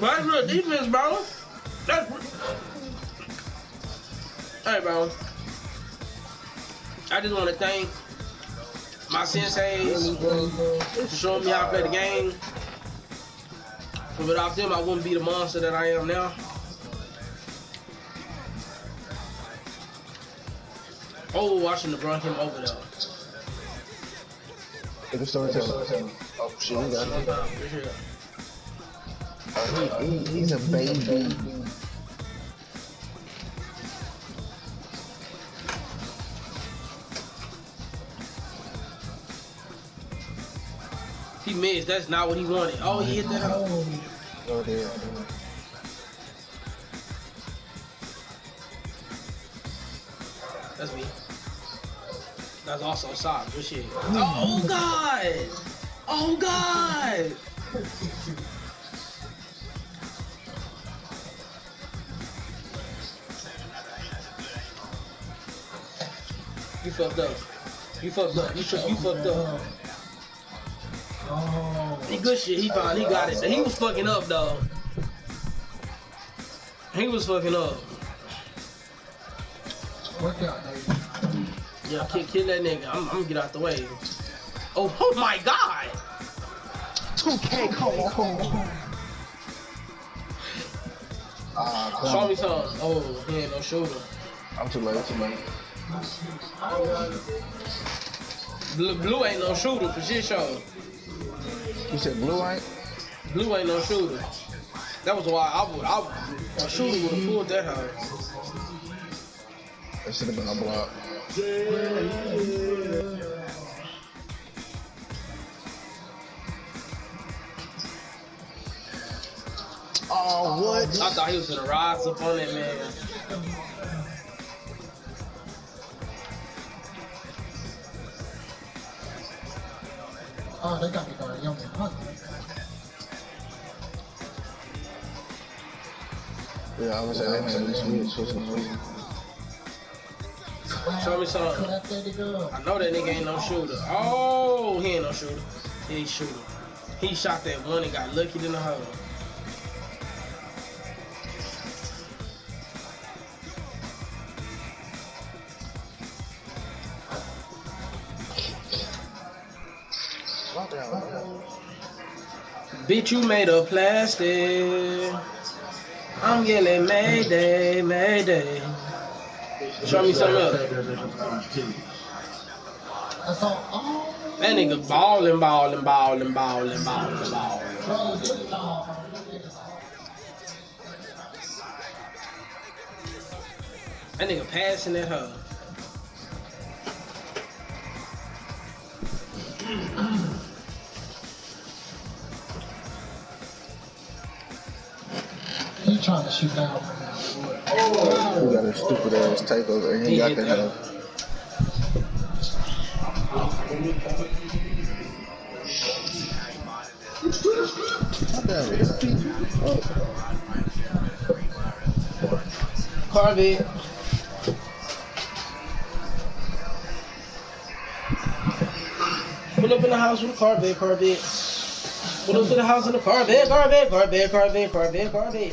That's good defense, bro. That's Hey, bro. I just want to thank my senseis for showing me how to play the game. But without them, I wouldn't be the monster that I am now. Oh, I shouldn't have brought him over there. Take a storyteller. Oh shit, got it. He, he, he's a baby. He missed. That's not what he wanted. Oh, he hit that. Oh, there. That's me. That's also soft. Good shit. Hmm. Oh God! Oh God! You fucked up. You fucked up. You, fu- you fucked up. Oh. He good shit. He. He got it. He was fucking up though. He was fucking up. Work out, baby. Yeah, kill, kill that nigga. I'm, I'm gonna get out the way. Oh, oh my God! 2K, come on. Come ah, Show me something. Oh, he ain't no shooter. I'm too late, too late. Blue, blue ain't no shooter for shit show. You said blue ain't? Blue ain't no shooter. That was why I would. I would a shooter would have pulled that hard. That should have been a block. Oh, what? I thought he was gonna rise up on that man. Oh, they got me going young and hungry. Yeah, I was saying they made this weird switch of movie. Show me something. That baby girl. I know that nigga ain't no shooter. Oh, he ain't no shooter. He ain't shooter. He shot that one and got lucky in the hole. Bitch, you made of plastic. I'm getting Mayday, Mayday. Show me something. Oh. That nigga ballin', ballin', ballin', ballin', ballin', ballin'. Bro, this- oh. That nigga passing at her. Trying to shoot down. He got a stupid ass takeover and he He got the that. hell. My bad, it's Pete. Oh. Corvette. Pull up in the house with a Corvette, Corvette. Pull up to the house in a Corvette, Corvette, Corvette, Corvette, Corvette, Corvette.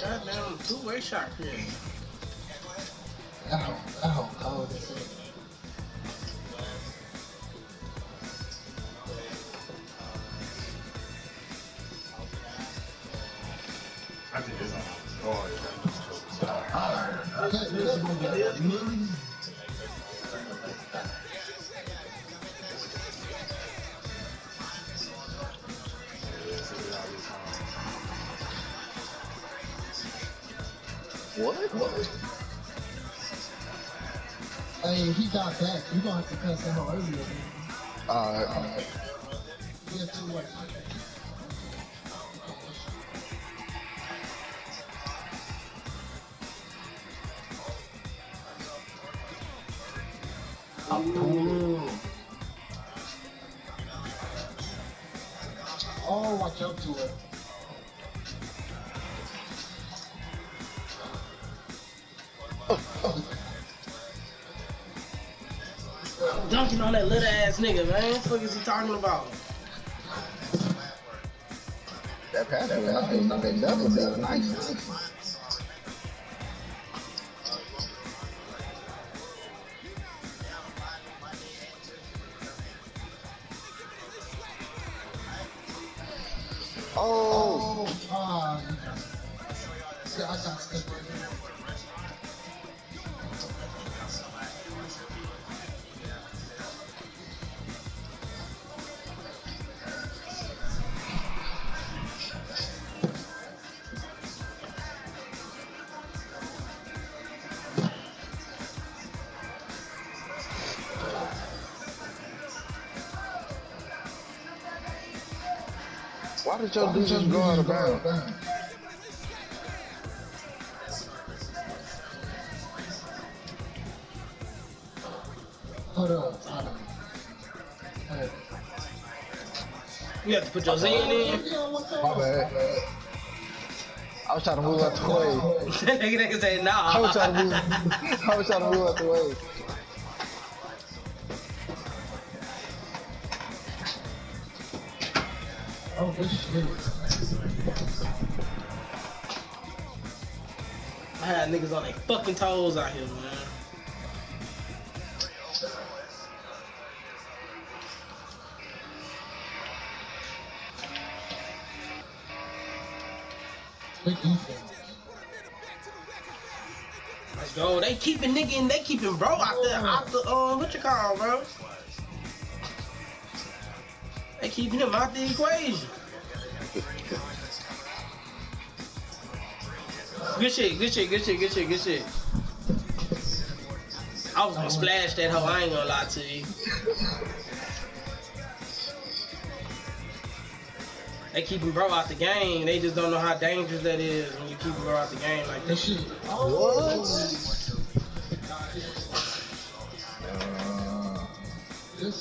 Goddamn, two-way shot here. That hoe, that hoe cold as hell. I think it's on guard. That- that- What? What? I he got back. You going to have to cuss him out earlier. Alright, alright. We have two words. Oh, watch out to it. Dunking on that little ass nigga, man. What the fuck is he talking about? That pass was nice. That double was nice. Why did your dude just go out of bounds? Hold on, hold on. Hold on. You have to put your Zen in. Yeah, what's My bad. I was trying to move out the way. nigga, nigga say nah. I was trying to move. I was trying to move out the way. I had niggas on their fucking toes out here, man. Let's go. They keeping nigga and they keeping bro out there out the uh what you call bro? They keeping him out the equation. Good shit, good shit, good shit, good shit, good shit. I was gonna splash that hoe, I ain't gonna lie to you. They keeping bro out the game. They just don't know how dangerous that is when you keep bro out the game like Good this. shit. What? Good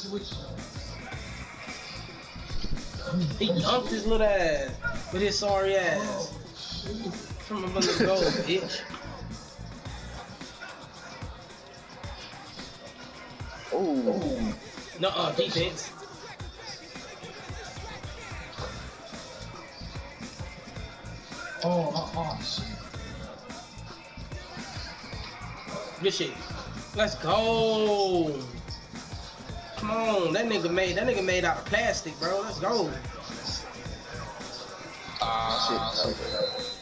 He dumped his little ass with his sorry ass. From a mother go, bitch. Oh, Nuh-uh, defense. Oh, oh, oh, shit. Good shit. Let's go. Come on, that nigga made that nigga made out of plastic, bro. Let's go. ah, shit. shit.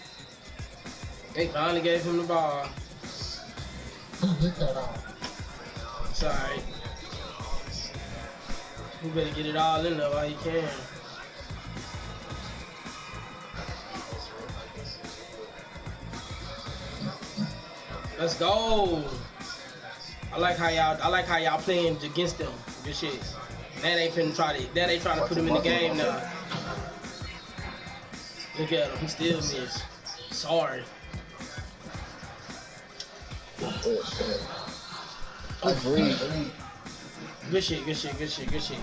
They finally gave him the ball. He hit that out. It's alright. You better get it all in there while you can. Let's go. I like how y'all I like how y'all playing against them. Good shit. Now they finna try to now they trying to put him in the game now. Look at him, he still missed. Sorry. Breathe. Good shit, good shit, good shit, good shit.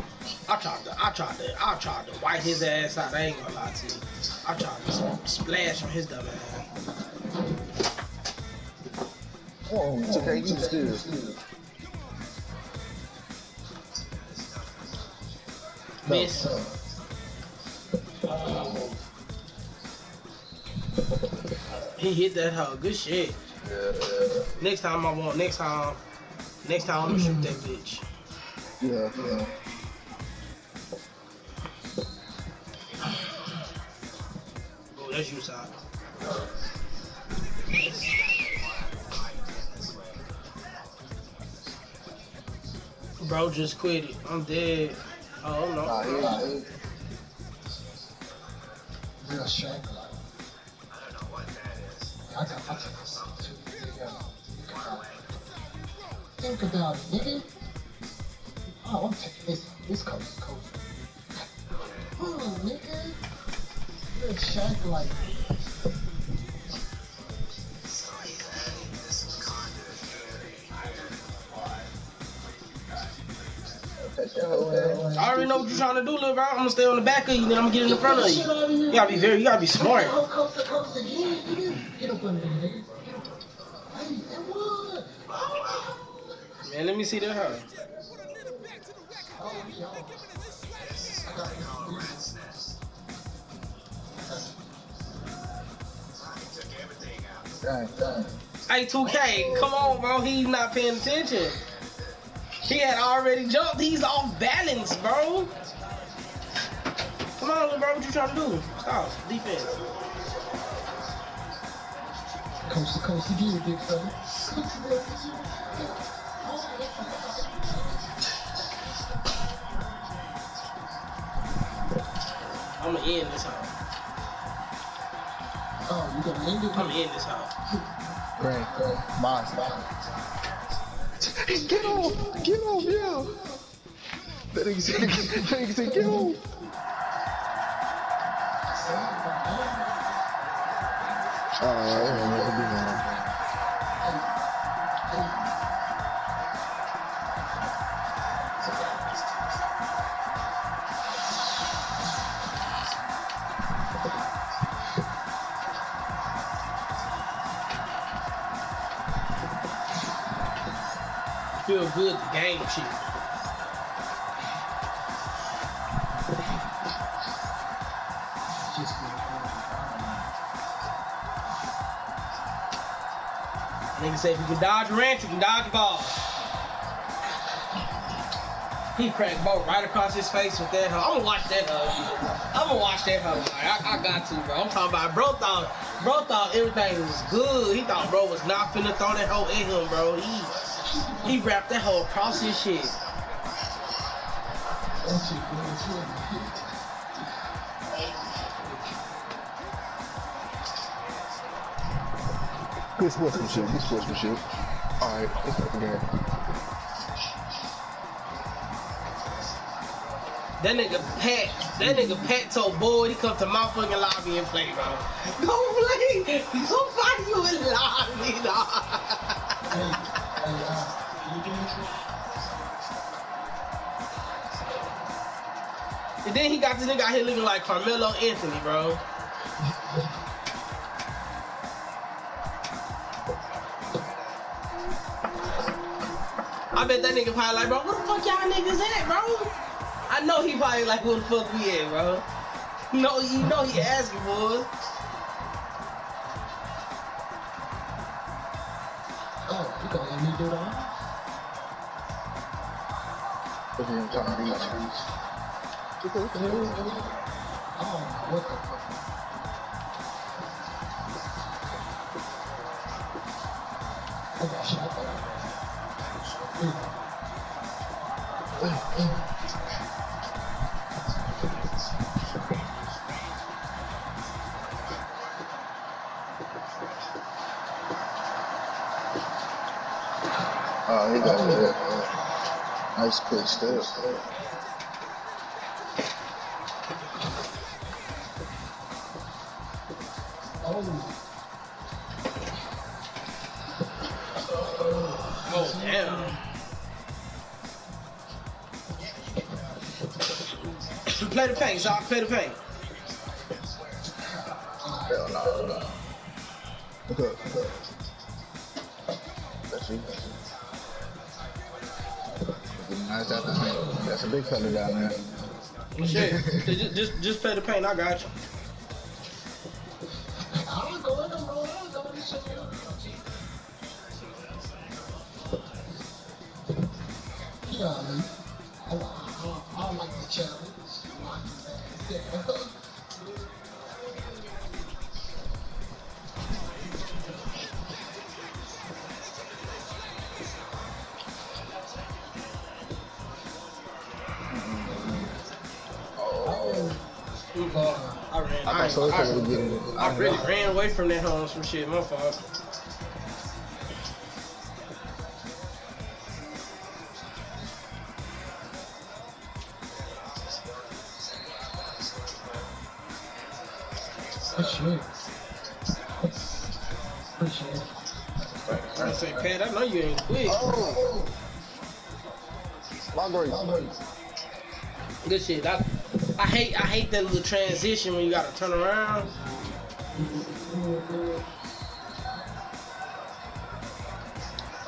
I tried to, I tried to, I tried to wipe his ass out. I ain't gonna lie to you. I tried to splash on his dumb ass. Oh, it's okay. You still. Miss. He hit that hoe. Good shit. Next time I want. Next time. Next time I'm gonna shoot that bitch. Yeah, yeah. Oh, that's you side. Bro just quit it. I'm dead. Oh no. Nah, he, Real shank. I got I took this too. Yeah. Think about it, nigga. Oh, I'm taking this. This coach is coach. Oh, nigga. Real shank like. Trying to do, little bro? I'm gonna stay on the back of you, then I'm gonna get in the front of you. You gotta be very, you gotta be smart. Coast, coast to coast again, nigga. Get up under me, nigga. Get up. Hey, that was. Man, let me see that hoe. Yo. I got you. Dang, dang. Hey, 2K, come on, bro. He's not paying attention. He had already jumped. He's off balance, bro. Come on, bro. What you trying to do? Stop. Defense. Coast to coast again, big fella. Coast to coast again. I'm gonna end this hoe. Oh, you gonna end it? I'm gonna end this hoe. Great, great. Mine. Get off! Get off, yeah! That nigga said, that nigga said, get off! Oh, Feel good, the game shit. Nigga say if you can dodge a ranch, you can dodge a ball. He cracked both right across his face with that hoe. I'm gonna watch that hoe. I'm gonna watch that hoe. I, I got to, bro. I'm talking about bro thought bro thought everything was good. He thought bro was not finna throw that hoe at him, bro. He he wrapped that whole across his shit. That shit good as hell. Good sportsmanship, good sportsmanship. Alright, let's start the game. That nigga Pat, that nigga Pat told boy he come to my fucking lobby and play, bro. Go play, go find you in lobby, dog. And then he got this nigga out here looking like Carmelo Anthony, bro. I bet that nigga probably like, bro, where the fuck y'all niggas at, bro? I know he probably like, where the fuck we at, bro? No, you know he asking for. Oh, you gonna let me do that? What are you talking to know what the fuck. I got shot he got it. Nice quick step. Oh, damn. play the paint, Zach. Play the paint. Hell no, no. Look up, Getting Nice out paint. That's a big fella down there. Shit. just, just, just play the paint. I got you. I ran. I I, thought so. It's I, gonna get it. I really ran away from that home some shit. My fault. appreciate it. Appreciate it. I say, Pat, I know you ain't quick. Oh! My grace. Good shit. I, I hate I hate that little transition when you gotta turn around.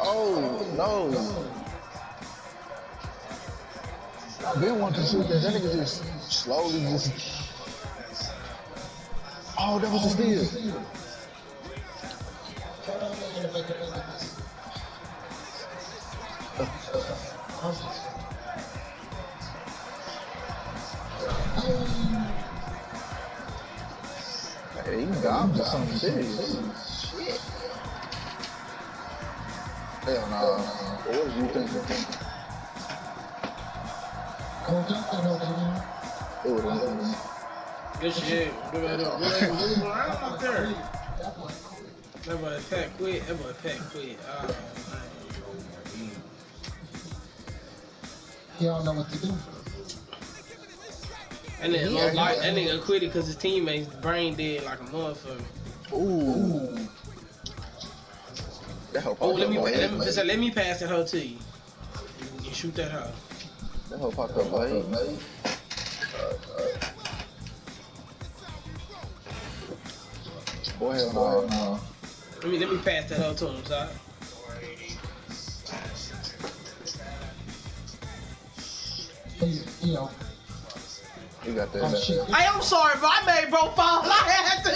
Oh, no. I been wanting to shoot that. That nigga just slowly just. Oh, that was a steal. Shit. Hell no. What was you thinking? It have been. Good shit. Good, good, good. Move around out there. That boy Pat quit. That boy Pat quit. Oh. He don't know what to do. That nigga, low life, that nigga quit it because his teammates brain dead like a motherfucker. Ooh. That hoe Oh, popped let me, let me, listen, let me pass that hoe to you. You shoot that hoe. That hoe popped up on eight. Boy, hell no. Let me, let me pass that hoe to him, son. You know, You got oh that. shit. Hey, I'm sorry, bro. I made bro fall. I had to,